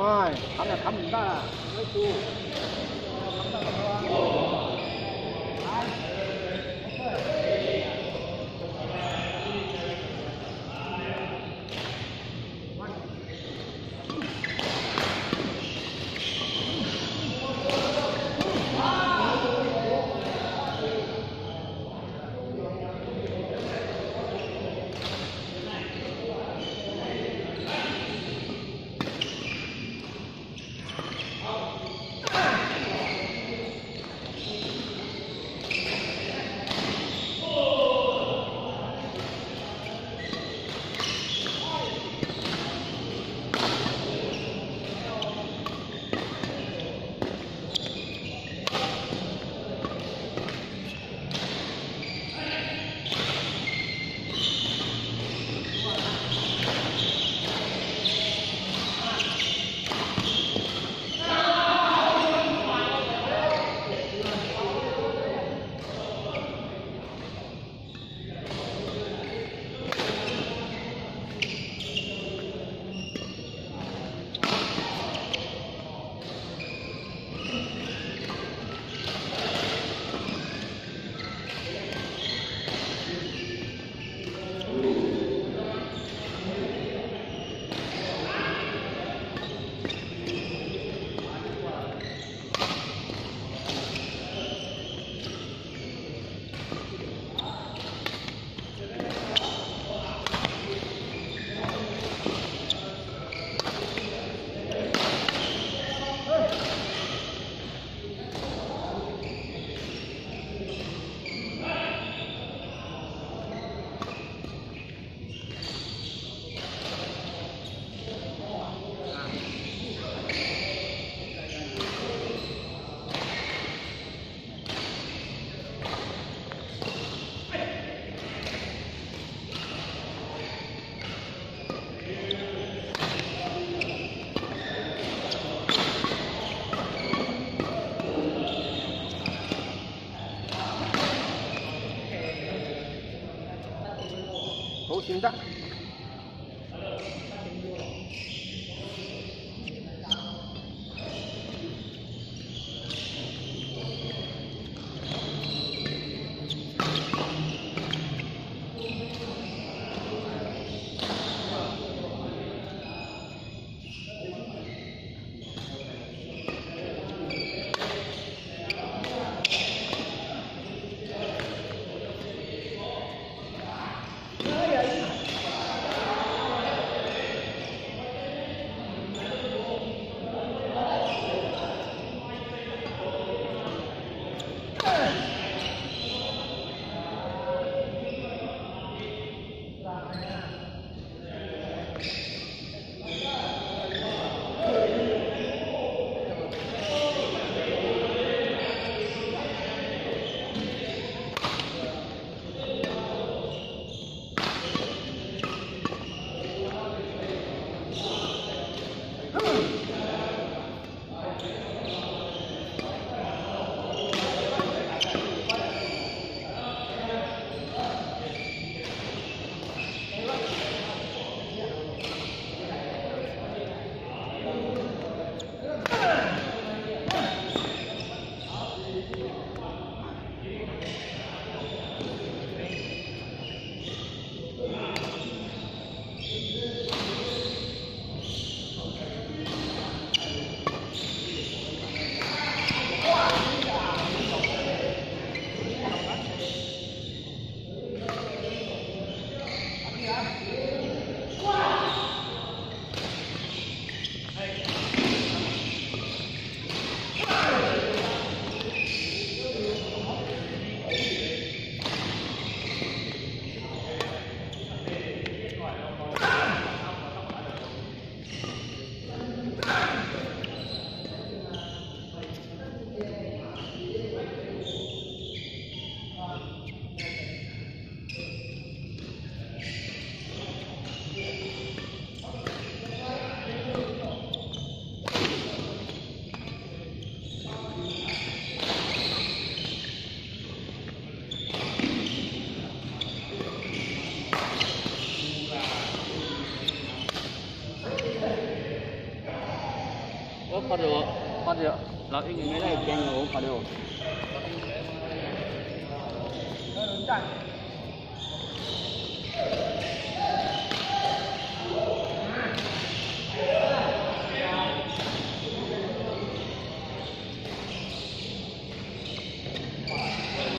ไม่ทำอะไรทำหนึ่ได้ไม่ดู 算得。我靠着我，好的，老英你没来见我，我靠着我。